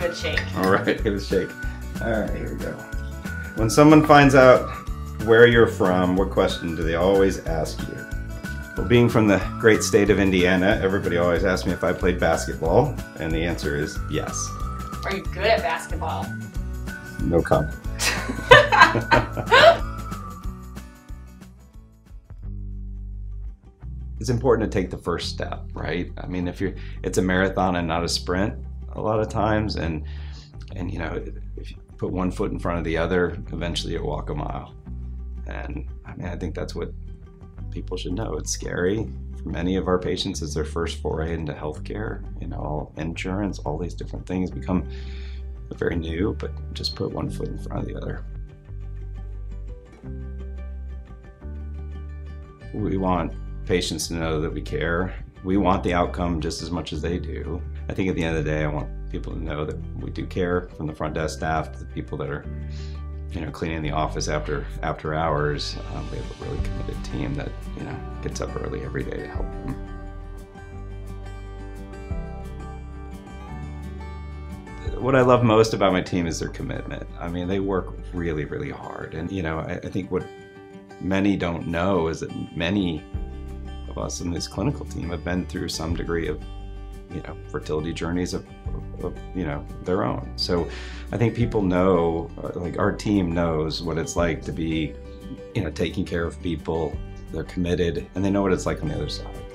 good shake. All right, give it a shake. All right, here we go. When someone finds out where you're from, what question do they always ask you? Well, being from the great state of Indiana, everybody always asks me if I played basketball, and the answer is yes. Are you good at basketball? No comment. it's important to take the first step, right? I mean, if you're, it's a marathon and not a sprint a lot of times, and and you know, if you put one foot in front of the other, eventually you walk a mile. And I mean, I think that's what people should know. It's scary for many of our patients. It's their first foray into healthcare. You know, all insurance, all these different things become very new, but just put one foot in front of the other. We want patients to know that we care. We want the outcome just as much as they do. I think at the end of the day, I want people to know that we do care from the front desk staff to the people that are, you know, cleaning the office after after hours. Um, we have a really committed team that you know gets up early every day to help them. What I love most about my team is their commitment. I mean, they work really, really hard, and you know, I, I think what many don't know is that many us and this clinical team have been through some degree of you know fertility journeys of, of, of, you know their own. So i think people know uh, like our team knows what it's like to be you know taking care of people. They're committed and they know what it's like on the other side